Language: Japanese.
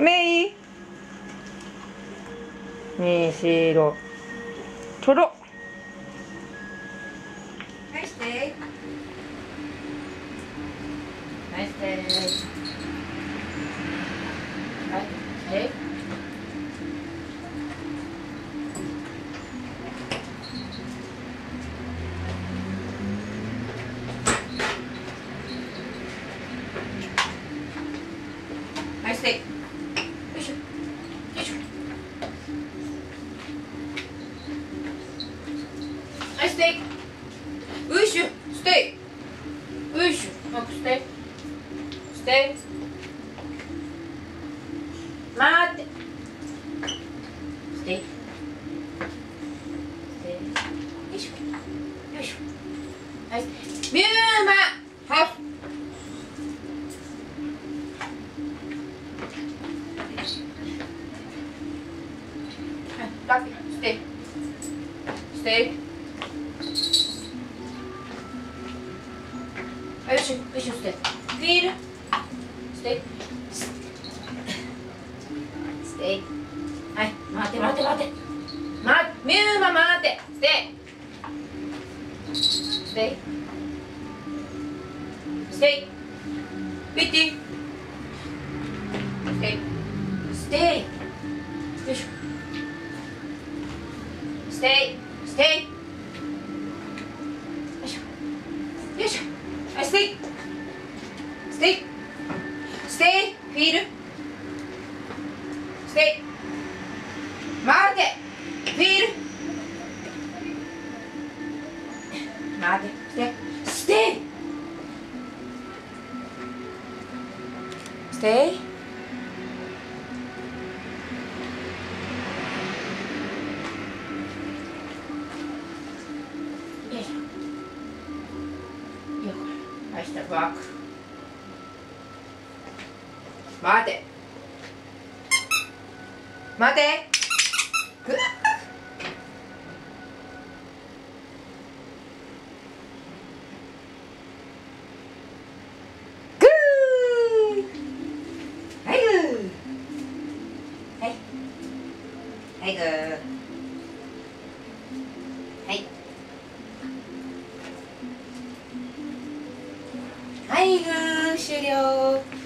メイ。にしろ。ちょろ。はいしてはいしてはいしてはい。してよいしょよいしょステイよいしょステイよいしょ早くステイステイ待ってステイステイよいしょよいしょはいミューマハフはいラッキーステイステイ Deixa, deixa você. Vira. Stay. Stay. Ai, mate, mate, mate. Mate, mesma mate. Stay. Stay. Stay. Piti. Stay. Stay. Deixa. よいしょはいステイステイステイフィールステイ待ってフィール待ってステイステイステイよいしょよっはい した。バック。待て。待て。グッ。イニ終了。